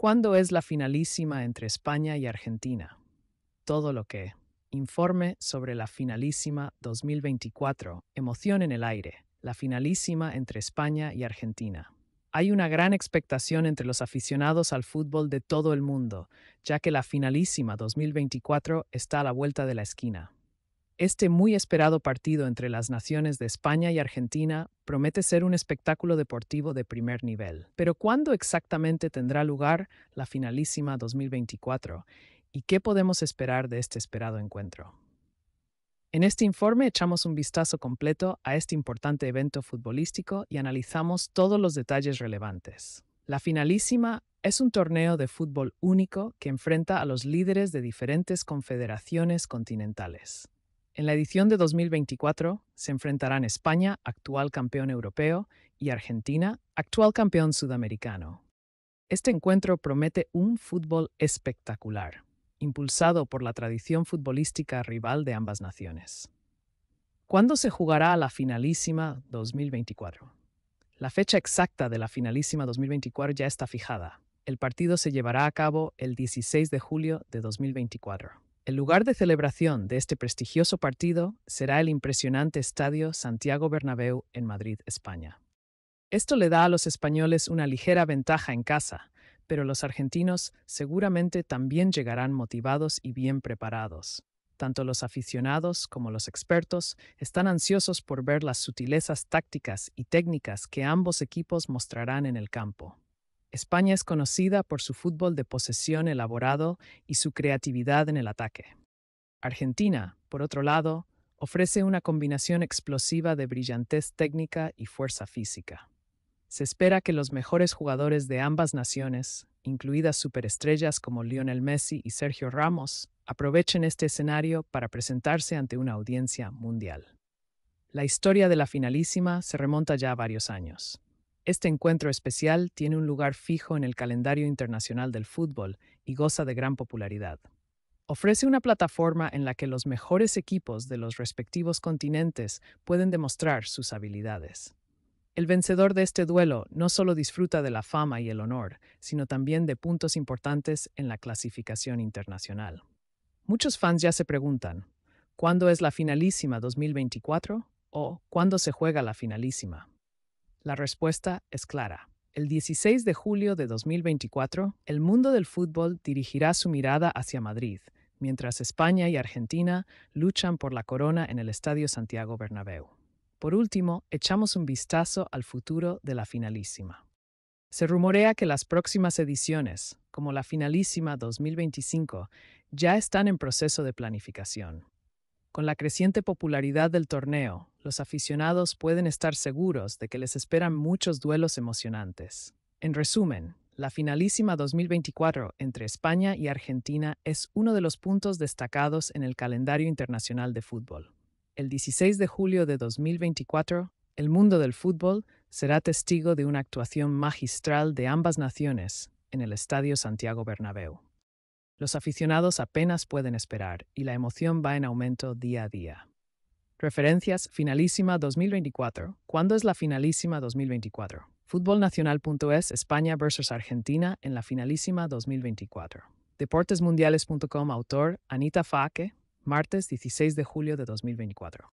¿Cuándo es la finalísima entre España y Argentina? Todo lo que. Informe sobre la finalísima 2024. Emoción en el aire. La finalísima entre España y Argentina. Hay una gran expectación entre los aficionados al fútbol de todo el mundo, ya que la finalísima 2024 está a la vuelta de la esquina. Este muy esperado partido entre las naciones de España y Argentina promete ser un espectáculo deportivo de primer nivel. Pero ¿cuándo exactamente tendrá lugar la finalísima 2024? ¿Y qué podemos esperar de este esperado encuentro? En este informe echamos un vistazo completo a este importante evento futbolístico y analizamos todos los detalles relevantes. La finalísima es un torneo de fútbol único que enfrenta a los líderes de diferentes confederaciones continentales. En la edición de 2024 se enfrentarán España, actual campeón europeo, y Argentina, actual campeón sudamericano. Este encuentro promete un fútbol espectacular, impulsado por la tradición futbolística rival de ambas naciones. ¿Cuándo se jugará la finalísima 2024? La fecha exacta de la finalísima 2024 ya está fijada. El partido se llevará a cabo el 16 de julio de 2024. El lugar de celebración de este prestigioso partido será el impresionante Estadio Santiago Bernabéu en Madrid, España. Esto le da a los españoles una ligera ventaja en casa, pero los argentinos seguramente también llegarán motivados y bien preparados. Tanto los aficionados como los expertos están ansiosos por ver las sutilezas tácticas y técnicas que ambos equipos mostrarán en el campo. España es conocida por su fútbol de posesión elaborado y su creatividad en el ataque. Argentina, por otro lado, ofrece una combinación explosiva de brillantez técnica y fuerza física. Se espera que los mejores jugadores de ambas naciones, incluidas superestrellas como Lionel Messi y Sergio Ramos, aprovechen este escenario para presentarse ante una audiencia mundial. La historia de la finalísima se remonta ya a varios años. Este encuentro especial tiene un lugar fijo en el calendario internacional del fútbol y goza de gran popularidad. Ofrece una plataforma en la que los mejores equipos de los respectivos continentes pueden demostrar sus habilidades. El vencedor de este duelo no solo disfruta de la fama y el honor, sino también de puntos importantes en la clasificación internacional. Muchos fans ya se preguntan, ¿cuándo es la finalísima 2024? ¿O cuándo se juega la finalísima? La respuesta es clara. El 16 de julio de 2024, el mundo del fútbol dirigirá su mirada hacia Madrid, mientras España y Argentina luchan por la corona en el Estadio Santiago Bernabéu. Por último, echamos un vistazo al futuro de la finalísima. Se rumorea que las próximas ediciones, como la finalísima 2025, ya están en proceso de planificación. Con la creciente popularidad del torneo, los aficionados pueden estar seguros de que les esperan muchos duelos emocionantes. En resumen, la finalísima 2024 entre España y Argentina es uno de los puntos destacados en el calendario internacional de fútbol. El 16 de julio de 2024, el mundo del fútbol será testigo de una actuación magistral de ambas naciones en el Estadio Santiago Bernabéu. Los aficionados apenas pueden esperar y la emoción va en aumento día a día. Referencias Finalísima 2024. ¿Cuándo es la Finalísima 2024? Fútbolnacional.es España vs Argentina en la Finalísima 2024. Deportesmundiales.com Autor Anita Faque. Martes 16 de julio de 2024.